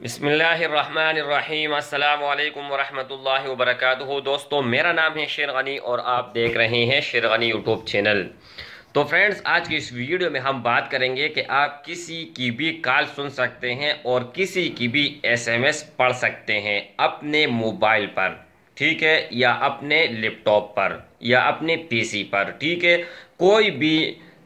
بسم اللہ الرحمن الرحیم، السلام علیکم ورحمۃ اللہ وبرکاتہ۔ دوستو، میرا نام ہے شیر غنی اور آپ دیکھ رہے ہیں شیر غنی یوٹیوب چینل۔ تو فرینڈز، آج کی اس ویڈیو میں ہم بات کریں گے کہ آپ کسی کی بھی کال سن سکتے ہیں اور کسی کی بھی ایس ایم ایس پڑھ سکتے ہیں اپنے موبائل پر، ٹھیک ہے؟ یا اپنے لیپ ٹاپ پر، یا اپنے پی سی پر، ٹھیک ہے؟ کوئی بھی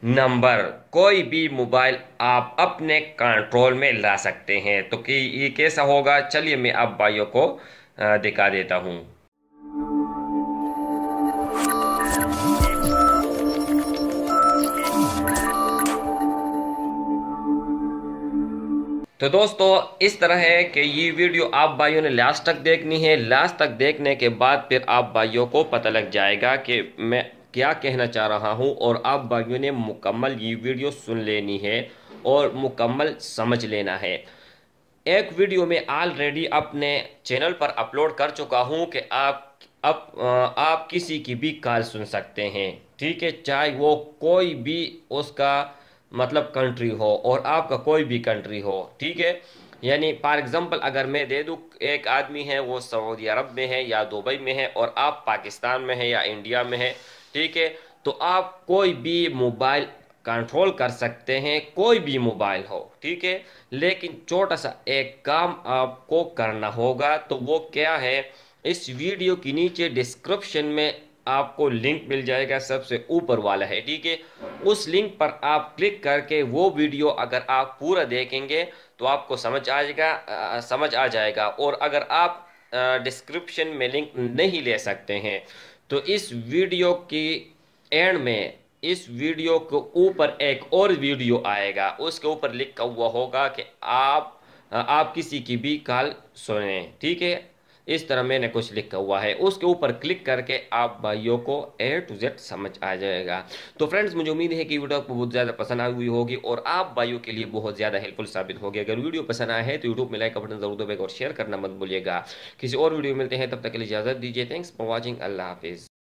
نمبر، کوئی بھی موبائل آپ اپنے کنٹرول میں لا سکتے ہیں۔ تو کہ یہ کیسا ہوگا؟ چلیے میں آپ بھائیوں کو دکھا دیتا ہوں۔ تو دوستو، اس طرح ہے کہ یہ ویڈیو آپ بھائیوں نے لاسٹ تک دیکھنی ہے۔ لاسٹ تک دیکھنے کے بعد پھر آپ بھائیوں کو پتہ لگ جائے گا کہ میں کیا کہنا چاہ رہا ہوں اور آپ بھائیوں نے مکمل یہ ویڈیو سن لینی ہے اور مکمل سمجھ لینا ہے۔ ایک ویڈیو میں آلریڈی اپنے چینل پر اپلوڈ کر چکا ہوں کہ آپ اب آپ کسی کی بھی کال سن سکتے ہیں۔ ٹھیک ہے، چاہے وہ کوئی بھی اس کا مطلب کنٹری ہو اور آپ کا کوئی بھی کنٹری ہو۔ ٹھیک ہے یعنی فار ایگزامپل اگر میں دے دوں، ایک آدمی ہے، وہ سعودی عرب میں ہے یا دبئی میں ہے اور آپ پاکستان میں ہے یا انڈیا میں ہے ٹھیک ہے؟ تو آپ کوئی بھی موبائل کنٹرول کر سکتے ہیں، کوئی بھی موبائل ہو، ٹھیک ہے؟ لیکن چھوٹا سا ایک کام آپ کو کرنا ہوگا، تو وہ کیا ہے؟ اس ویڈیو کی نیچے ڈسکرپشن میں آپ کو لنک مل جائے گا، سب سے اوپر والا ہے، ٹھیک ہے؟ اس لنک پر آپ کلک کر کے وہ ویڈیو اگر آپ پورا دیکھیں گے تو آپ کو سمجھ آ جائے گا سمجھ آ جائے گا۔ اور اگر آپ ڈسکرپشن میں لنک نہیں لے سکتے ہیں تو اس ویڈیو کی اینڈ میں اس ویڈیو کے اوپر ایک اور ویڈیو آئے گا۔ اس کے اوپر لکھا ہوا ہوگا کہ آپ آپ کسی کی بھی کال سنیں۔ ٹھیک ہے؟ اس طرح میں نے کچھ لکھا ہوا ہے۔ اس کے اوپر کلک کر کے آپ بھائیوں کو اے ٹو زیڈ سمجھ آ جائے گا۔ تو فرینڈز، مجھے امید ہے کہ ویڈیو آپ کو بہت زیادہ پسند آئی ہوئی ہوگی اور آپ بھائیوں کے لیے بہت زیادہ ہیلپ فل ثابت ہوگی۔ اگر ویڈیو پسند آئے تو یوٹیوب میں لائک کا بٹن ضرور دبے گا اور شیئر کرنا مت بھولیے گا۔ کسی اور ویڈیو ملتے ہیں، تب تک کے لیے اجازت دیجیے تھینکس فار واچنگ اللہ حافظ۔